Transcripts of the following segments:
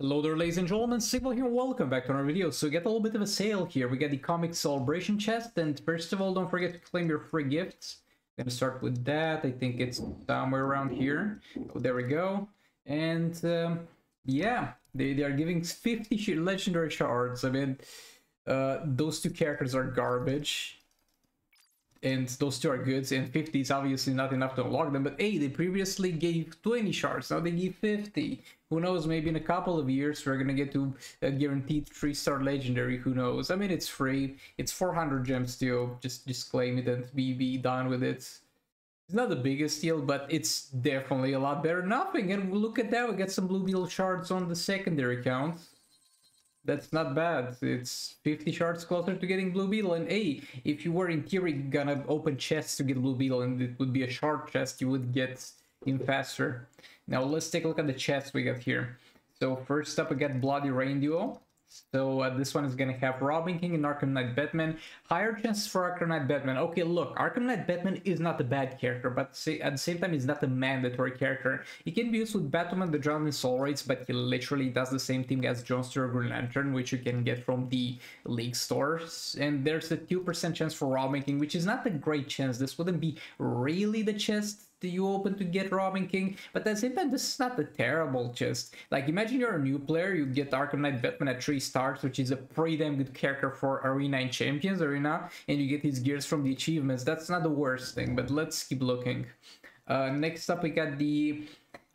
Hello there ladies and gentlemen, Sigvald here, welcome back to another video. So we get a little bit of a sale here, we got the comic celebration chest, and first of all don't forget to claim your free gifts. I'm Gonna start with that, I think it's somewhere around here. Oh, there we go. And um, yeah, they, they are giving 50 legendary shards. I mean, uh, those two characters are garbage and those two are good and 50 is obviously not enough to unlock them but hey they previously gave 20 shards now they give 50 who knows maybe in a couple of years we're gonna get to a guaranteed three star legendary who knows? I mean it's free it's 400 gems still just just claim it and be be done with it. It's not the biggest deal but it's definitely a lot better than nothing and look at that we get some blue beetle shards on the secondary count that's not bad. It's 50 shards closer to getting Blue Beetle. And hey, if you were in theory gonna open chests to get Blue Beetle and it would be a shard chest, you would get in faster. Now let's take a look at the chests we got here. So first up we got Bloody Rain Duo. So uh, this one is gonna have Robin King and Arkham Knight Batman. Higher chances for Arkham Knight Batman. Okay, look, Arkham Knight Batman is not a bad character, but at the same time, it's not a mandatory character. He can be used with Batman, the Drowning Soul Rates, but he literally does the same thing as John Stewart Green Lantern, which you can get from the League stores. And there's a 2% chance for Robin King, which is not a great chance. This wouldn't be really the chest you open to get Robin King, but at the same time, this is not a terrible chest. Like, imagine you're a new player, you get Arkham Knight Batman at 3 stars, which is a pretty damn good character for Arena and Champions Arena, and you get his gears from the achievements. That's not the worst thing, but let's keep looking. Uh, next up, we got the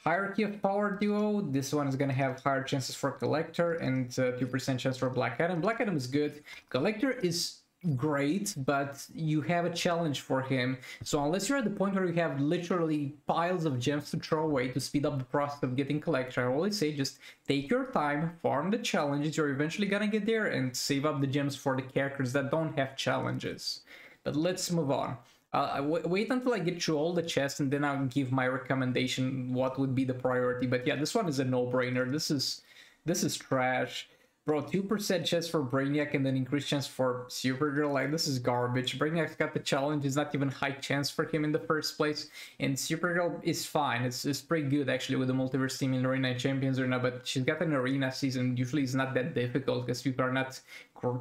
Hierarchy of Power duo. This one is gonna have higher chances for Collector and 2% uh, chance for Black Adam. Black Adam is good. Collector is great, but you have a challenge for him. So unless you're at the point where you have literally piles of gems to throw away to speed up the process of getting collector, I always say just take your time, farm the challenges, you're eventually gonna get there, and save up the gems for the characters that don't have challenges. But let's move on. Uh, wait until I get through all the chests and then I'll give my recommendation what would be the priority. But yeah, this one is a no-brainer. This is this is trash. Bro, 2% chance for Brainiac and then increased chance for Supergirl. Like, this is garbage. Brainiac's got the challenge. It's not even high chance for him in the first place. And Supergirl is fine. It's, it's pretty good, actually, with the multiverse team in Arena Champions Arena. But she's got an Arena season. Usually it's not that difficult because people are not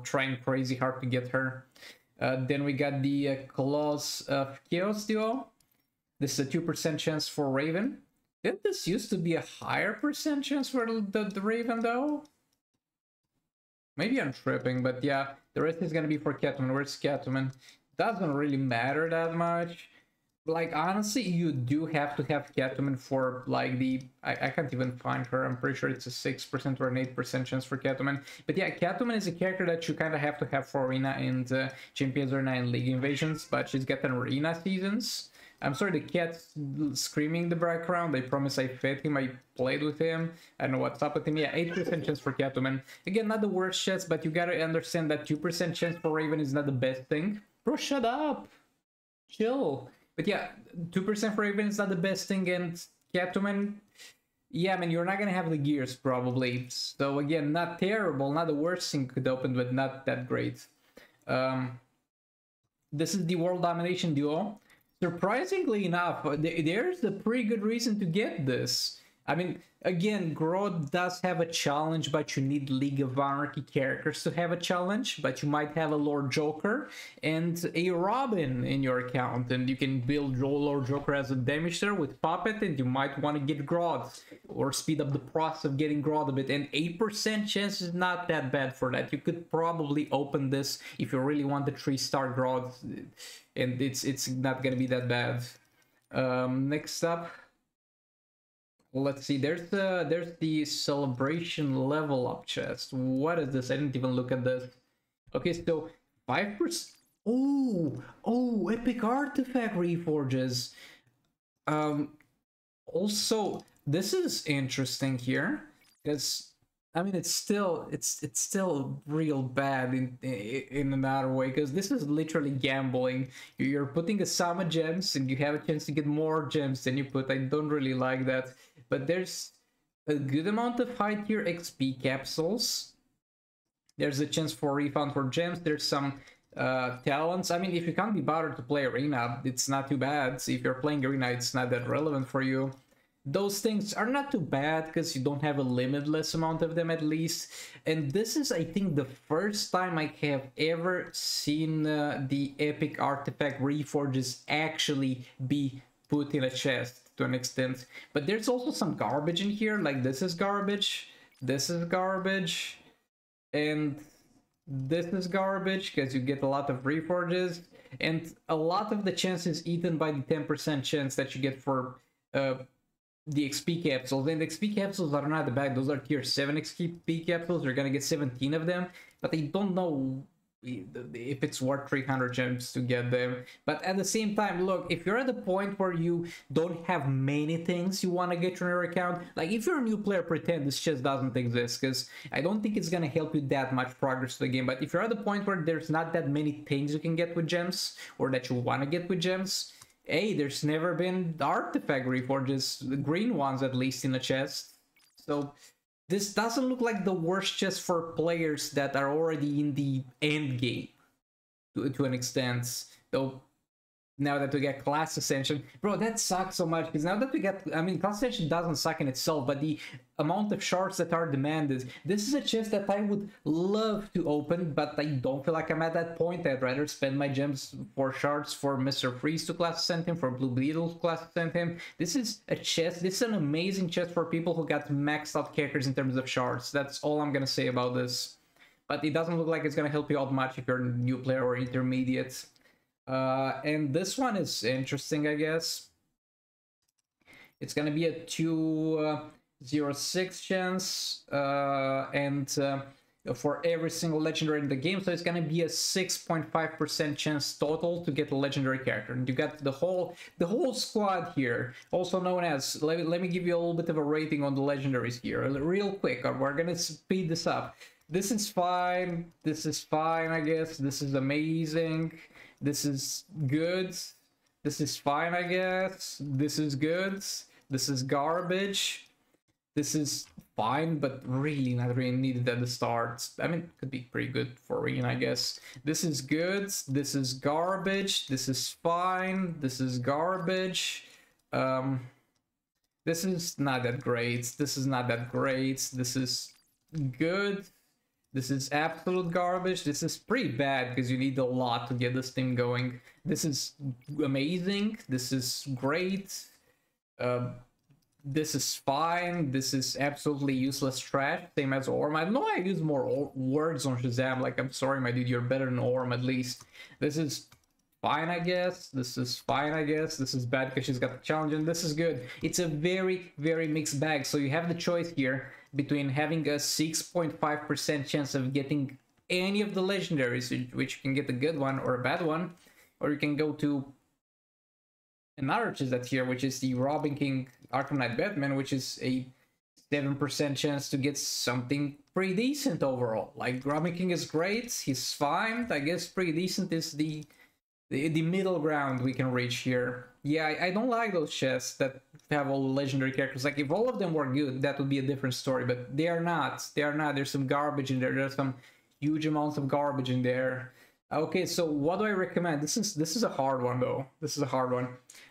trying crazy hard to get her. Uh, then we got the uh, Claws of Chaos duo. This is a 2% chance for Raven. Didn't this used to be a higher percent chance for the, the Raven, though? Maybe I'm tripping, but yeah, the rest is gonna be for Catwoman. Where's Catwoman? Doesn't really matter that much. Like, honestly, you do have to have Catwoman for, like, the... I, I can't even find her. I'm pretty sure it's a 6% or an 8% chance for Catwoman. But yeah, Catwoman is a character that you kind of have to have for Arena and uh, Champions Arena and League Invasions, but she's an Arena seasons. I'm sorry, the cat's screaming in the background. I promise I fed him. I played with him. I don't know what's up with him. Yeah, 8% chance for Catwoman. Again, not the worst chance, but you gotta understand that 2% chance for Raven is not the best thing. Bro, shut up. Chill. But yeah, 2% for Raven is not the best thing, and Catwoman... Yeah, I mean, you're not gonna have the gears, probably. So again, not terrible, not the worst thing could open, but not that great. Um, this is the World Domination Duo. Surprisingly enough, there's a pretty good reason to get this. I mean, again, Grodd does have a challenge, but you need League of Anarchy characters to have a challenge. But you might have a Lord Joker and a Robin in your account, and you can build Lord Joker as a damager with Puppet, and you might want to get Grodd or speed up the process of getting Grodd a bit. And 8% chance is not that bad for that. You could probably open this if you really want the 3-star Grodd, and it's it's not gonna be that bad. Um, next up let's see. There's the there's the celebration level up chest. What is this? I didn't even look at this. Okay so five percent oh oh epic artifact reforges. Um also this is interesting here because I mean, it's still it's it's still real bad in in another way because this is literally gambling. You're putting a sum of gems and you have a chance to get more gems than you put. I don't really like that, but there's a good amount of high tier XP capsules. There's a chance for refund for gems. There's some uh, talents. I mean, if you can't be bothered to play arena, it's not too bad. If you're playing arena, it's not that relevant for you. those things are not too bad because you don't have a limitless amount of them at least. And this is, I think, the first time I have ever seen uh, the epic artifact reforges actually be put in a chest to an extent. But there's also some garbage in here, like this is garbage, this is garbage, and this is garbage because you get a lot of reforges, and a lot of the chance is eaten by the 10% chance that you get for uh, the XP capsules. And the XP capsules are not bad. Those are tier 7 XP capsules. You're gonna get 17 of them, but I don't know if it's worth 300 gems to get them. But at the same time look if you're at the point where you don't have many things you want to get from your account like if you're a new player pretend this just doesn't exist because i don't think it's gonna help you that much progress to the game. But if you're at the point where there's not that many things you can get with gems or that you want to get with gems hey there's never been artifact reforges the green ones at least in the chest. So this doesn't look like the worst chest for players that are already in the end game to, to an extent. Though now that we get class ascension bro that sucks so much because now that we get i mean class ascension doesn't suck in itself but the amount of shards that are demanded this is a chest that i would love to open but i don't feel like i'm at that point. I'd rather spend my gems for shards for mr freeze to class ascend him for blue beetle to class ascend him. This is a chest this is an amazing chest for people who got maxed out characters in terms of shards. That's all i'm gonna say about this. But it doesn't look like it's gonna help you out much if you're a new player or intermediate uh, and this one is interesting, I guess. It's gonna be a 206 uh, chance, uh, and uh, for every single legendary in the game, so it's gonna be a 6.5% chance total to get a legendary character. And you got the whole the whole squad here, also known as. Let me, let me give you a little bit of a rating on the legendaries here, real quick. We're gonna speed this up. This is fine. This is fine, I guess. This is amazing. This is good. This is fine, I guess. This is good. This is garbage. This is fine, but really not really needed at the start. I mean, could be pretty good for Reen, I guess. This is good. This is garbage. This is fine. This is garbage. Um, this is not that great. This is not that great. This is good. This is absolute garbage. This is pretty bad because you need a lot to get this thing going. This is amazing. This is great. Uh, this is fine. This is absolutely useless trash. Same as Orm. I know I use more words on Shazam. Like, I'm sorry, my dude, you're better than Orm at least. This is fine, I guess. This is fine, I guess. This is bad because she's got the challenge, and this is good. It's a very, very mixed bag. So you have the choice here between having a 6.5% chance of getting any of the legendaries, which you can get a good one or a bad one, or you can go to another chest that's here, which is the Robin King Arkham Knight Batman, which is a 7% chance to get something pretty decent overall. Like, Robin King is great, he's fine, I guess pretty decent is the, the, the middle ground we can reach here. Yeah, I, I don't like those chests that have all the legendary characters. Like, if all of them were good, that would be a different story, but they are not. They are not. There's some garbage in there. There's some huge amounts of garbage in there. Okay, so what do I recommend? This is this is a hard one though. This is a hard one.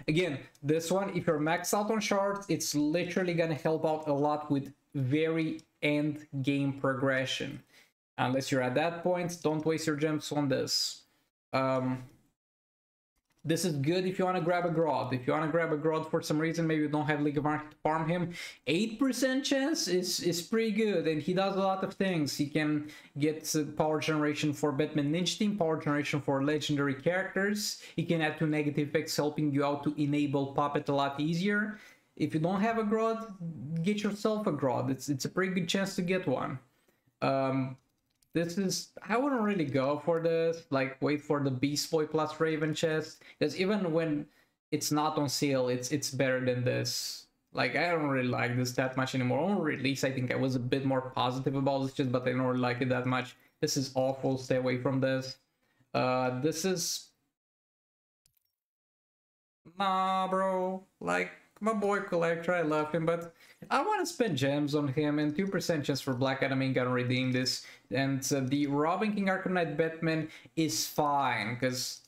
Again, this one, if you're maxed out on shards, it's literally gonna help out a lot with very end game progression. Unless you're at that point, don't waste your gems on this. Um, this is good if you want to grab a Grodd. If you want to grab a Grodd for some reason, maybe you don't have League of Arc to farm him, 8% chance is, is pretty good, and he does a lot of things. He can get power generation for Batman Ninja Team, power generation for legendary characters. He can add two negative effects, helping you out to enable Puppet a lot easier. If you don't have a Grodd, get yourself a Grodd. It's, it's a pretty good chance to get one. Um, this is I wouldn't really go for this. Like wait for the Beast Boy plus Raven chest because even when it's not on sale, it's it's better than this. Like I don't really like this that much anymore. On release, I think I was a bit more positive about this chest, but I don't really like it that much. This is awful. Stay away from this. Uh, this is nah, bro. Like my boy collector, I love him, but I want to spend gems on him, and 2% chance for Black Adam ain't gonna redeem this. And uh, the Robin King Arkham Knight Batman is fine, because,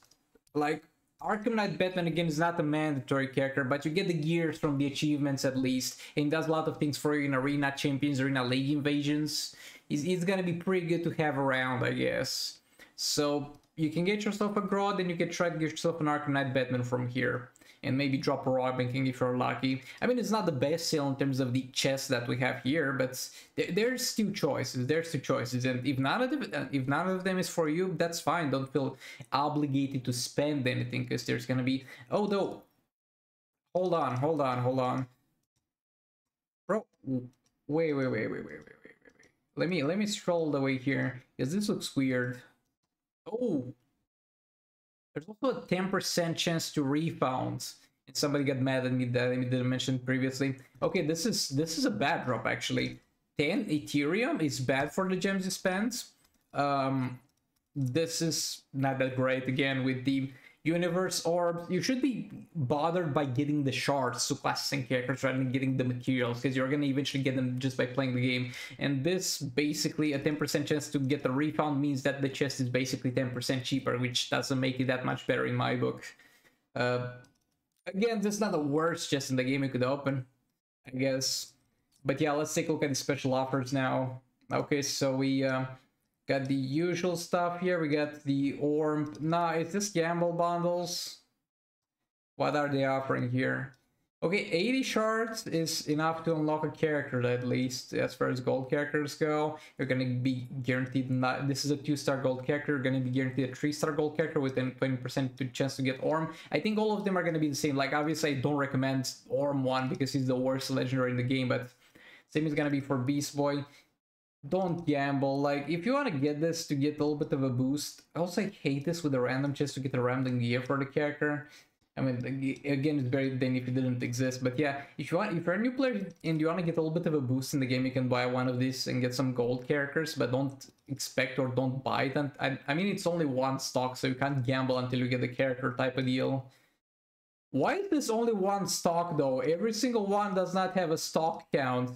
like, Arkham Knight Batman again is not a mandatory character, but you get the gears from the achievements at least, and does a lot of things for you in Arena Champions, Arena League Invasions. It's, it's gonna be pretty good to have around, I guess. So you can get yourself a Grodd, and you can try to get yourself an Arkham Knight Batman from here and maybe drop a Robin King if you're lucky. I mean, it's not the best sale in terms of the chess that we have here, but th there's two choices. There's two choices, and if none of them, uh, if none of them is for you, that's fine. Don't feel obligated to spend anything because there's gonna be. Oh no! Hold on, hold on, hold on, bro. Wait, wait, wait, wait, wait, wait, wait, wait. Let me let me scroll the way here because this looks weird. Oh, there's also a 10% chance to refound. And somebody got mad at me that I didn't mention previously. Okay, this is this is a bad drop actually. 10 Ethereum is bad for the gems spend. Um, this is not that great again with the universe orbs, you should be bothered by getting the shards to classing characters rather than getting the materials because you're gonna eventually get them just by playing the game. And this basically a 10% chance to get the refund means that the chest is basically 10% cheaper, which doesn't make it that much better in my book. Uh, again, this is not the worst chest in the game you could open, I guess. But yeah, let's take a look at the special offers now. Okay, so we uh, Got the usual stuff here. We got the orb. Nah, is this gamble bundles? What are they offering here? Okay, 80 shards is enough to unlock a character at least, as far as gold characters go. You're gonna be guaranteed, not, this is a 2-star gold character, you're gonna be guaranteed a 3-star gold character with a 20% chance to get Orm. I think all of them are gonna be the same, like obviously I don't recommend Orm 1 because he's the worst legendary in the game, but same is gonna be for Beast Boy don't gamble. Like, if you want to get this to get a little bit of a boost, I also like, hate this with a random chest to get a random gear for the character. I mean, again, it's very thin if it didn't exist. But yeah, if you want, if you're a new player and you want to get a little bit of a boost in the game, you can buy one of these and get some gold characters. But don't expect or don't buy them. I, I mean, it's only one stock, so you can't gamble until you get the character type of deal. Why is this only one stock though? Every single one does not have a stock count.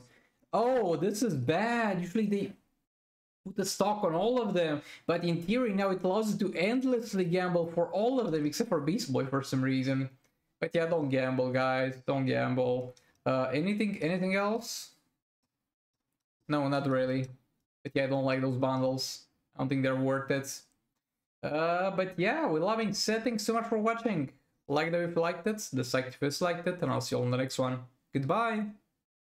Oh, this is bad. Usually they put the stock on all of them, but in theory now it allows you to endlessly gamble for all of them except for Beast Boy for some reason. But yeah, don't gamble, guys. Don't gamble. Uh, anything, anything else? No, not really. But yeah, I don't like those bundles. I don't think they're worth it. Uh, but yeah, we're loving set. Thanks so much for watching. Like them if you liked it, dislike if you disliked it, and I'll see you on the next one. Goodbye!